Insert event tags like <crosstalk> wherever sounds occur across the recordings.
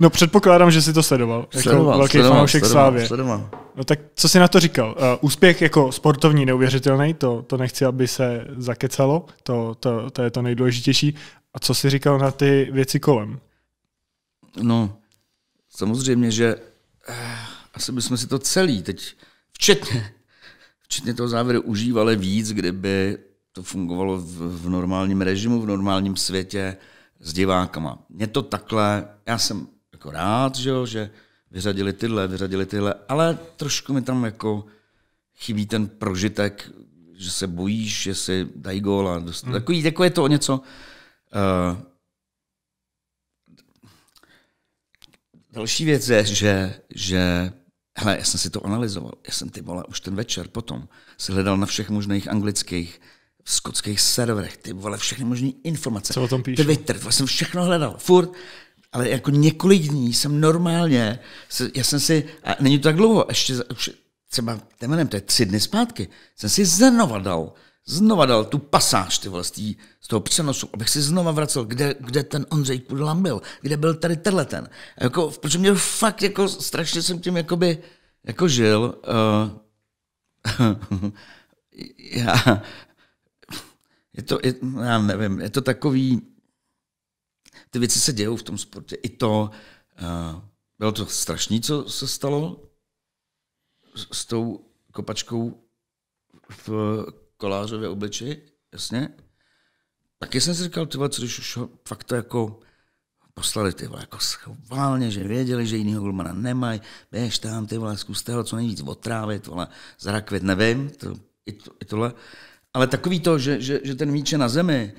No předpokládám, že si to sledoval. Jako Sledoval, velký sledoval, fanoušek sledoval, Slávě. sledoval. No tak co jsi na to říkal? Uh, úspěch jako sportovní neuvěřitelný, to, to nechci, aby se zakecalo, to, to, to je to nejdůležitější. A co jsi říkal na ty věci kolem? No, samozřejmě, že eh, asi bychom si to celý teď, včetně, včetně toho závěru, užívali víc, kdyby to fungovalo v, v normálním režimu, v normálním světě s divákama. Mě to takhle, já jsem jako rád, že, jo, že vyřadili tyhle, vyřadili tyhle, ale trošku mi tam jako chybí ten prožitek, že se bojíš, že si dají gól a dost, hmm. takový, jako je to o něco, uh, Další věc je, že, že hele, já jsem si to analyzoval. Já jsem ty vole už ten večer potom si hledal na všech možných anglických skotských serverech, ty vole, všechny možné informace. Co o tom píšu? Twitter, to jsem všechno hledal, furt. Ale jako několik dní jsem normálně, já jsem si, a není to tak dlouho, ještě už třeba, temelem, to je tři dny zpátky, jsem si znova dal, znova dal tu pasáž ty vole, z, tý, z toho přenosu, abych si znova vracel, kde, kde ten Ondřej Kudlam byl, kde byl tady tenhle ten. A jako, protože mě fakt jako strašně jsem tím jakoby, jako žil. Uh, <laughs> já, je to, je, já nevím, je to takový, ty věci se dějou v tom sportě. I to, uh, bylo to strašný, co se stalo s, s tou kopačkou v kolářově obliči, jasně. Taky jsem si říkal, ty co když už ho fakt to jako poslali ty jako schválně, že věděli, že jinýho golmana nemají, běž tam, ty vole, zkuste ho co nejvíc otrávit, vole, zarakvit, nevím, to, i, to, i tohle. Ale takový to, že, že, že ten míč je na zemi,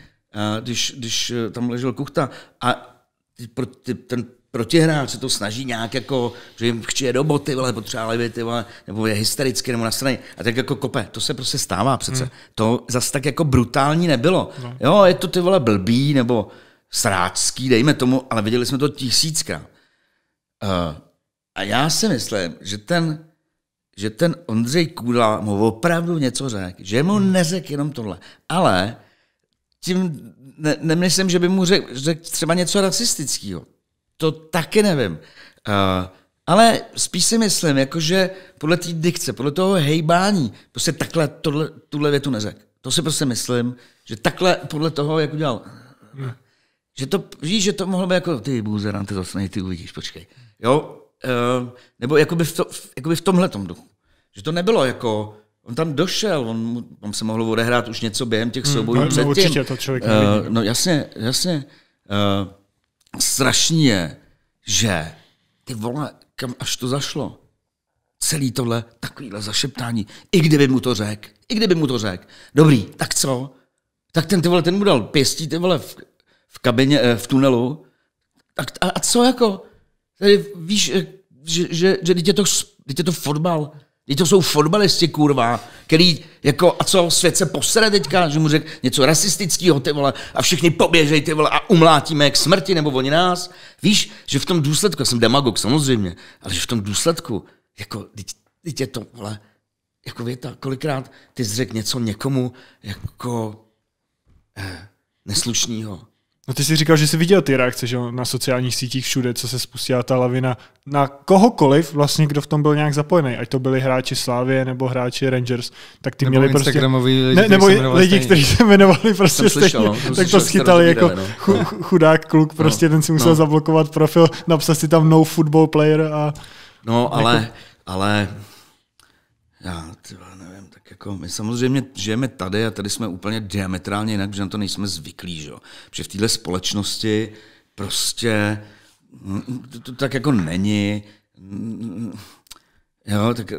když, když eh, tam ležel kuchta a ty, ty, ten protihráč se to snaží nějak jako, že jim chčije do boty, vole, potřebovali ty vole, nebo je hystericky, nebo na straně. A tak jako kope, to se prostě stává přece. Hmm. To zase tak jako brutální nebylo. No. Jo, je to ty vole blbý, nebo sráčský, dejme tomu, ale viděli jsme to tisíckrát. Uh, a já si myslím, že ten, že ten Ondřej Kůdla mu opravdu něco řekl, že mu neřekl jenom tohle. Ale tím ne, nemyslím, že by mu řekl řek třeba něco rasistického. To taky nevím. Uh, ale spíš si myslím, jakože podle té dikce, podle toho hejbání, prostě takhle tohle, tuhle větu neřekl. To si prostě myslím, že takhle podle toho, jak udělal. Hmm. Že to, víš, že to mohlo být jako, ty bůzera, ty zase ty uvidíš, počkej. Jo? Uh, nebo jakoby v, to, jakoby v tomhle duchu. Že to nebylo jako, on tam došel, on, on se mohlo odehrát už něco během těch soubojů no, no předtím. určitě, to člověk Uh, no jasně, jasně. Uh, strašný je, že ty vole, kam až to zašlo. Celý tohle, takovýhle zašeptání, i kdyby mu to řekl, i kdyby mu to řekl. Dobrý, tak co? Tak ten ty vole, ten mu dal pěstí ty vole v, v kabině, eh, v tunelu. Tak a, a co jako? Tady víš, eh, že, že, že teď je to, teď je to fotbal, teď to jsou fotbalisti, kurva, který, jako, a co, svět se posere teďka, že mu řekl něco rasistického, ty vole, a všichni poběžej, ty vole, a umlátíme k smrti, nebo oni nás. Víš, že v tom důsledku, já jsem demagog samozřejmě, ale že v tom důsledku, jako, teď, je to, vole, jako věta, kolikrát ty jsi řekl něco někomu, jako, eh, neslušnýho. No ty jsi říkal, že jsi viděl ty reakce že jo, na sociálních sítích všude, co se spustila ta lavina. Na kohokoliv, vlastně kdo v tom byl nějak zapojený, ať to byli hráči Slávie nebo hráči Rangers, tak ty Nebo měli prostě... Lidi, ne, kteří nebo se jmenovali lidi, kteří se jmenovali prostě slyšel, stejně, no, tak to schytali jako chu- chudák kluk, prostě ten si musel no. zablokovat profil, napsat si tam no football player a No, ale, ale já vole, nevím, tak jako my samozřejmě žijeme tady a tady jsme úplně diametrálně jinak, že na to nejsme zvyklí, že. Protože v téhle společnosti prostě mm, to, to tak jako není. Mm, Jo, tak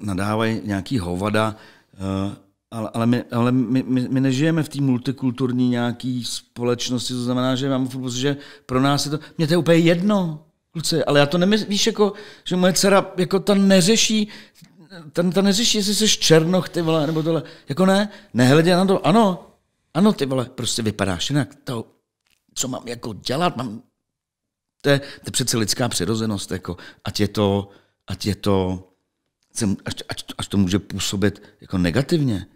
nadávají nějaký hovada, eh, ale, ale, my, ale my, my, my nežijeme v té multikulturní nějaký společnosti, to znamená, že mám furt že pro nás je to, mě to je úplně jedno, kluci, ale já to nemyslím, víš, jako, že moje dcera jako ta neřeší, ta, ta neřeší, jestli jsi černoch, ty vole, nebo tohle, jako ne, nehledě na to, ano, ano, ty vole, prostě vypadáš jinak, to, co mám jako dělat, mám, to je, to je přece lidská přirozenost, jako, ať je to, ať je to, sem- až, až, až to může působit jako negativně,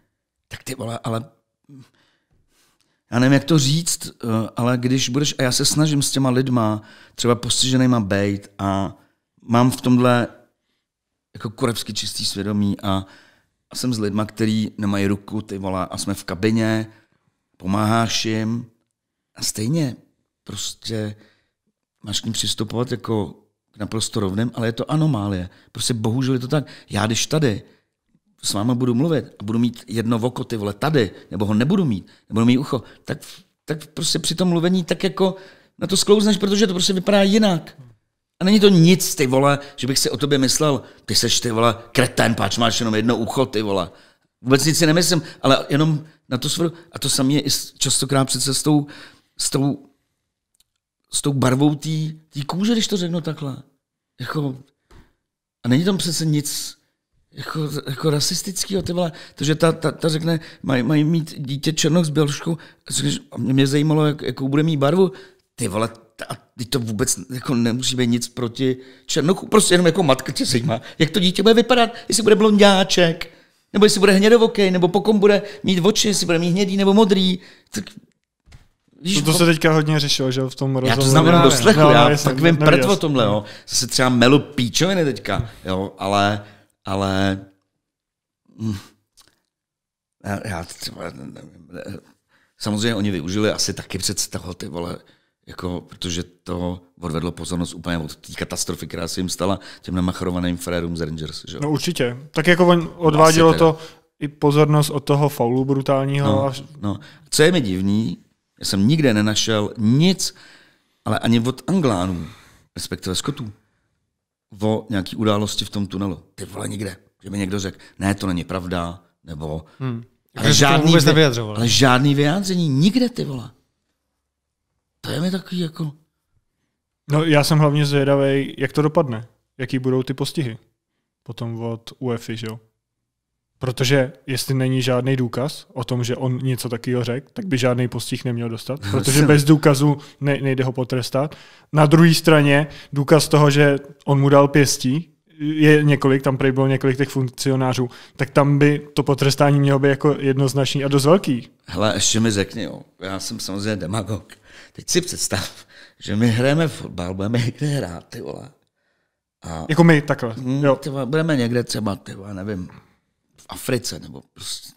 tak ty vole, ale já nevím, jak to říct, eh, ale když budeš, a já se snažím s těma lidma, třeba postiženýma bejt a mám v tomhle jako korevsky čistý svědomí a, a jsem s lidma, který nemají ruku, ty vole, a jsme v kabině, pomáháš jim a stejně prostě máš k ním přistupovat jako k naprosto rovným, ale je to anomálie. Prostě bohužel je to tak. Já když tady s váma budu mluvit a budu mít jedno oko, ty vole, tady, nebo ho nebudu mít, nebudu mít ucho, tak, tak prostě při tom mluvení tak jako na to sklouzneš, protože to prostě vypadá jinak. A není to nic, ty vole, že bych si o tobě myslel, ty seš ty vole, kretén, páč, máš jenom jedno ucho, ty vole. Vůbec nic si nemyslím, ale jenom na to svoju. A to samé je i častokrát přece s tou, s tou, s tou barvou té kůže, když to řeknu takhle. Jako, a není tam přece nic jako, jako rasistického, ty vole. To, že ta, ta, ta řekne, mají, mají mít dítě černoch s běložkou, a mě zajímalo, jak, jakou bude mít barvu. Ty vole, a ty to vůbec jako nemusí být nic proti černochu, prostě jenom jako matka tě zajímá, jak to dítě bude vypadat, jestli bude blondáček, nebo jestli bude hnědovokej, nebo pokom bude mít oči, jestli bude mít hnědý nebo modrý. Tak Víš, to, to se teďka hodně řešilo, že v tom rozhovoru. Já to znamená do slechu, no, já no, tak vím prd o tomhle, jo. Zase třeba melu píčoviny teďka, jo, ale, ale hm, já, já třeba, samozřejmě oni využili asi taky před toho, ty vole, jako, protože to odvedlo pozornost úplně od té katastrofy, která se jim stala těm namachrovaným frérům z Rangers. Že? No určitě. Tak jako on odvádělo to i pozornost od toho faulu brutálního. No, až... no. Co je mi divný, já jsem nikde nenašel nic, ale ani od Anglánů, respektive Skotů, o nějaký události v tom tunelu. Ty vole nikde. Že mi někdo řekl, ne, to není pravda, nebo... Hmm. Ale, žádný, ale žádný vyjádření, nikde ty vole. To je mi takový jako... No já jsem hlavně zvědavý, jak to dopadne. Jaký budou ty postihy. Potom od UEFI, že jo? Protože jestli není žádný důkaz o tom, že on něco takového řekl, tak by žádný postih neměl dostat, protože bez důkazu ne, nejde ho potrestat. Na druhé straně důkaz toho, že on mu dal pěstí, je několik, tam prej bylo několik těch funkcionářů, tak tam by to potrestání mělo být jako jednoznačný a dost velký. Hele, ještě mi řekni, jo. já jsem samozřejmě demagog. Teď si představ, že my hrajeme fotbal, budeme někde hrát, ty vole. A, jako my, takhle. Hm, jo. Ty vole, budeme někde třeba, ty vole, nevím, v Africe, nebo prostě.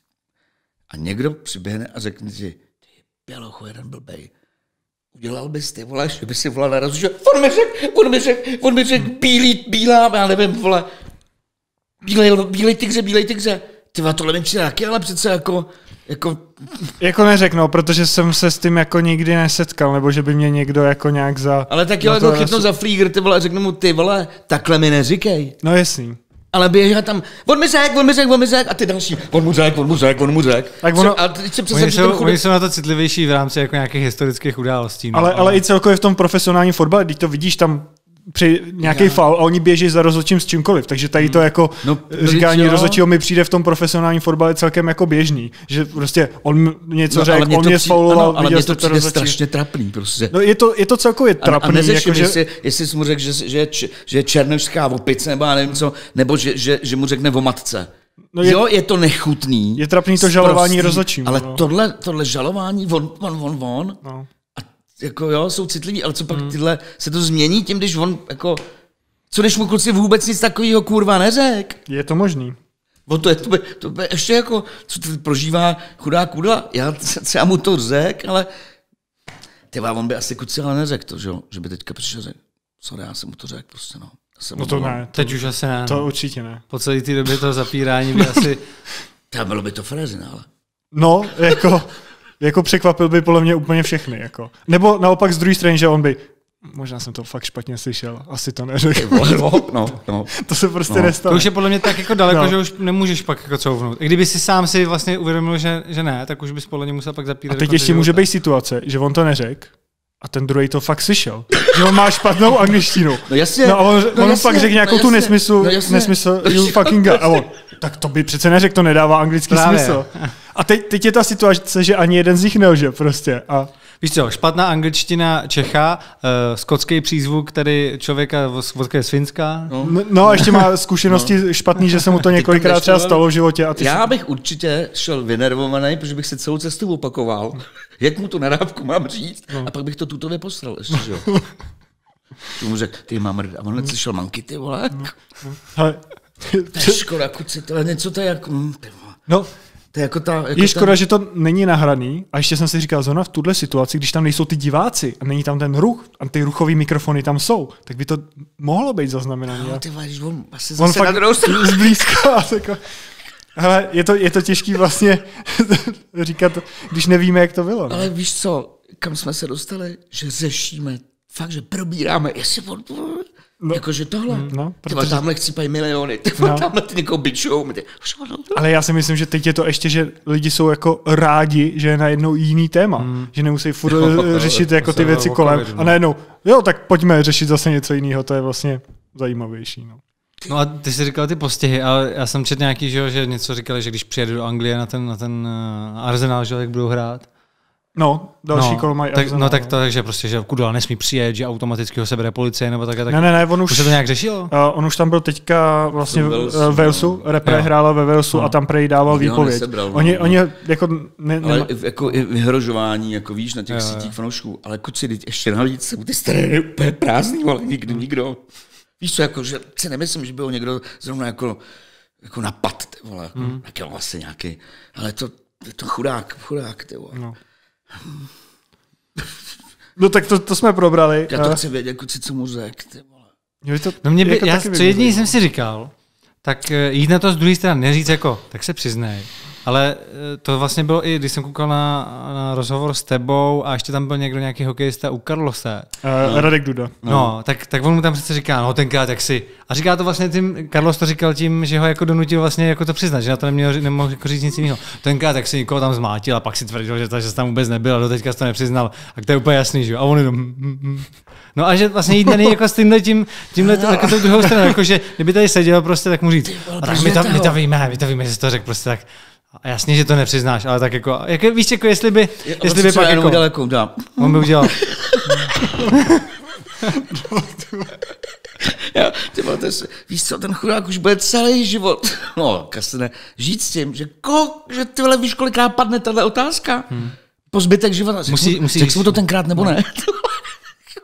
A někdo přiběhne a řekne ti, ty bělochu, jeden blbej. Udělal bys ty, vole, že by si volal na že on mi řekl, on mi řekl, on mi řekl, bílý, bílá, já nevím, vole, bílej, bílej tygře, bílej tygře. Ty vole, tohle mi přijde taky, ale přece jako, jako... Jako neřeknu, protože jsem se s tím jako nikdy nesetkal, nebo že by mě někdo jako nějak za... Ale tak jo, jako chytnu za flígr, ty vole, řeknu mu, ty vole, takhle mi neříkej. No jasný. Ale běžá tam, on mi řek, on mi řek, on mi řek, a ty další, on mu řek, on mu řek, on mu řek. Tak ono, a teď se oni, jsou, oni jsou na to citlivější v rámci jako nějakých historických událostí. No. Ale, ale i celkově v tom profesionálním fotbale, když to vidíš tam při nějaký faul a oni běží za rozhodčím s čímkoliv. Takže tady to hmm. jako no, říkání rozhodčího mi přijde v tom profesionálním fotbale celkem jako běžný. Že prostě on něco no, řekl, on mě sfauloval, ano, ale mě to přijde strašně trapný. Prostě. No je to, je to celkově trapný. A, a neřeším, jako, že... jestli, jestli jsi mu řekl, že, že, že je černožská opice, nebo já nevím co, nebo že, že, že mu řekne o matce. No je, jo, je to nechutný. Je trapný to žalování rozhodčím. Ale no. tohle, tohle žalování, von, von, von, von, no jako jo, jsou citliví, ale co pak hmm. tyhle, se to změní tím, když on jako, co když mu kluci vůbec nic takového kurva neřek? Je to možný. O to je, to, by, to by ještě jako, co to prožívá chudá kudla, já třeba mu to řek, ale ty on by asi kuci ale neřekl to, že, že by teďka přišel řek. Sorry, já jsem mu to řekl prostě, no. Jsem no to ne. To, Teď už asi ne. To určitě ne. Po celé té době toho zapírání by asi... <laughs> To bylo by to frezina, ale. No, jako <laughs> jako překvapil by podle mě úplně všechny. Jako. Nebo naopak z druhé strany, že on by Možná jsem to fakt špatně slyšel, asi to neřekl. No, no, no. <laughs> to se prostě no. nestane. To už je podle mě tak jako daleko, no. že už nemůžeš pak jako couvnout. I kdyby si sám si vlastně uvědomil, že, že ne, tak už bys podle mě musel pak zapírat. A teď ještě může být situace, že on to neřekl, a ten druhý to fakt slyšel. Že on má špatnou angličtinu. No jasně. No a on, no on jasně, pak řekl nějakou no tu nesmysl, no nesmysl, you <laughs> fucking guy. A on, tak to by přece neřekl, to nedává anglický Právě. smysl. <laughs> A teď, teď je ta situace, že ani jeden z nich nelže prostě. A Víš co, špatná angličtina Čecha, uh, skotský přízvuk tady člověka z Finska. No. no a ještě má <laughs> zkušenosti no. špatný, že se mu to <laughs> několikrát třeba stalo v životě. A ty Já bych určitě šel vynervovaný, protože bych se celou cestu opakoval, <laughs> jak mu tu narábku mám říct no. a pak bych to tuto neposlal ještě, že jo. mu řekl, ty mám a on no. slyšel manky, ty vole. No. no. To je škoda, kuci, to je něco to je jak... Hm, no, to je jako ta, jako je škoda, ten... že to není nahraný. A ještě jsem si říkal, zóna v tuhle situaci, když tam nejsou ty diváci a není tam ten ruch a ty ruchové mikrofony tam jsou, tak by to mohlo být zaznamenané. No, ty když on asi on fakt na zblízka. <laughs> Jako, hele, je to, je to těžký vlastně <laughs> říkat, když nevíme, jak to bylo. Ne? Ale víš co, kam jsme se dostali? Že řešíme, fakt, že probíráme, jestli on No, Jakože tohle. Mm, no, protože... Tyba, tamhle chcípají miliony, tyba, no. tamhle ty někoho bičou. Ale já si myslím, že teď je to ještě, že lidi jsou jako rádi, že je najednou jiný téma. Mm. Že nemusí furt <laughs> no, řešit jako ty věci kolem. No. A najednou, jo, tak pojďme řešit zase něco jiného, to je vlastně zajímavější. No. No a ty jsi říkal ty postihy, ale já jsem četl nějaký, že, že něco říkali, že když přijedu do Anglie na ten, na ten uh, Arsenal, že jak budou hrát, No, další no, kolo mají tak, No tak to, že prostě, že Kudla nesmí přijet, že automaticky ho sebere policie nebo tak. tak ne, ne, ne, on už, už se to nějak řešilo? Uh, on už tam byl teďka vlastně v Walesu, Walesu repre hrála ve Walesu no. a tam prej dával výpověď. Nesebral, oni, no. oni jako... Ne, ale nema... jako vyhrožování, jako víš, na těch jo, sítích fanoušků, ale kuci, teď ještě navíc, ty staré úplně prázdný, ale nikdy nikdo. Víš co, jako, že si nemyslím, že byl někdo zrovna jako, jako napad, ty vole, hmm. tak jo, vlastně nějaký, ale to, to chudák, chudák, ty vole. No. <laughs> No tak to, to jsme probrali. Já to chci vědět, kuci, co mu řek, ty vole. to, no mě by, jako já, co jediný jsem si říkal, tak eh, jít na to z druhé strany, neříct jako, tak se přiznej. Ale eh, to vlastně bylo i, když jsem koukal na, na rozhovor s tebou a ještě tam byl někdo nějaký hokejista u Karlose. Uh, Radek Duda. No, no, tak, tak on mu tam přece říká, no tenkrát jak si. A říká to vlastně tím, Carlos to říkal tím, že ho jako donutil vlastně jako to přiznat, že na to neměl, nemohl jako říct nic jiného. Tenkrát jak si někoho tam zmátil a pak si tvrdil, že, to, že tam vůbec nebyl a do teďka to nepřiznal. A to je úplně jasný, že jo. A on jenom, hm, hm, hm. No a že vlastně jít není jako s tímhle tím, tímhle to, jako tou druhou stranou, jako že kdyby tady seděl prostě, tak mu říct, a tak my to, my to víme, my to víme, že jsi to řekl prostě tak, a jasně, že to nepřiznáš, ale tak jako, jak, víš, jako jestli by, je, jestli by pak jako, udělal jako, dá. on by udělal. <laughs> Já, ty máte, víš co, ten chudák už bude celý život, no, kasne, žít s tím, že, ko, že ty vole, víš, kolikrát padne tahle otázka? Hmm. Po zbytek života. Musí, musí, řekl mu to tenkrát nebo no. ne? <laughs>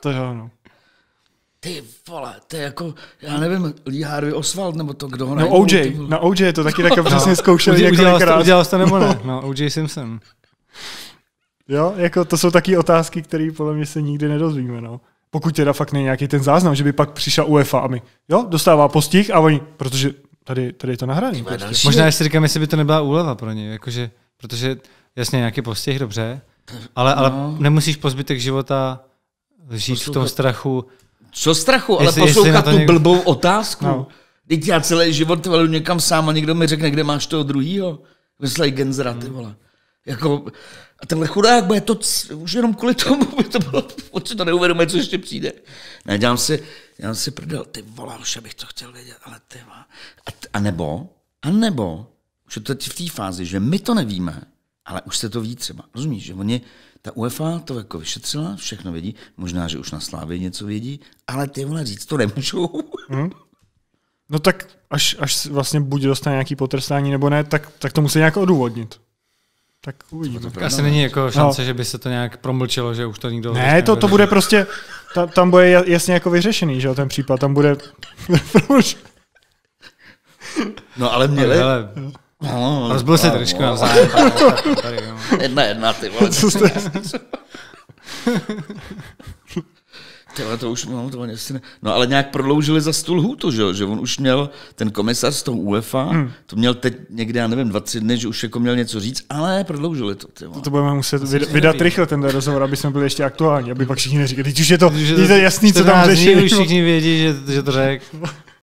to jo, no. Ty vole, to je jako, já nevím, Lee Harvey Oswald, nebo to, kdo ho No OJ, na OJ je to taky <laughs> tak přesně zkoušeli no, několikrát. Udělal jsi to nebo ne? No, OJ Simpson. Jo, jako to jsou taky otázky, které podle mě se nikdy nedozvíme, no. Pokud teda fakt není nějaký ten záznam, že by pak přišla UEFA a my, jo, dostává postih a oni, protože tady, tady je to nahraný. Prostě. Možná jestli říkám, jestli by to nebyla úleva pro ně, jakože, protože jasně nějaký postih, dobře, ale, ale no. nemusíš po zbytek života žít Poslouchat. v tom strachu, co strachu, ale jestli, poslouchat jestli tu někdo... blbou otázku. No. Teď já celý život vedu někam sám a někdo mi řekne, kde máš toho druhýho. Vyslej Genzera, ty vole. Jako, a tenhle chudák bude to, už jenom kvůli tomu, <laughs> by to bylo, si to neuvědomuje, co ještě přijde. Ne, dělám si, dělám si prdel, ty vole, už bych to chtěl vědět, ale ty vole. A, a nebo, a nebo, už je to teď v té fázi, že my to nevíme, ale už se to ví třeba. Rozumíš, že oni ta UEFA to jako vyšetřila, všechno vědí, možná, že už na Slávě něco vědí, ale ty vole říct to nemůžou. <laughs> Hmm. No tak až, až vlastně buď dostane nějaký potrestání nebo ne, tak, tak to musí nějak odůvodnit. Tak uvidíme. To asi není jako šance, no. že by se to nějak promlčilo, že už to nikdo... Ne, to, to bude prostě, ta, tam bude jasně jako vyřešený, že ten případ, tam bude... no ale měli... Ale, No, Rozbil se trošku navzájem. <laughs> Jedna jedna, ty vole. Co <laughs> jste? <laughs> Tyhle, to už, no, to asi ne. no ale nějak prodloužili za stůl hůtu, že, že on už měl, ten komisař z toho UEFA, hmm. to měl teď někde, já nevím, dva, tři dny, že už jako měl něco říct, ale prodloužili to. Ty, to, to budeme muset vydat, vydat rychle ten rozhovor, aby jsme byli ještě aktuální, aby pak všichni neříkali, teď už je to, je to jasný, co tam řeší. Už všichni vědí, že, že to řek.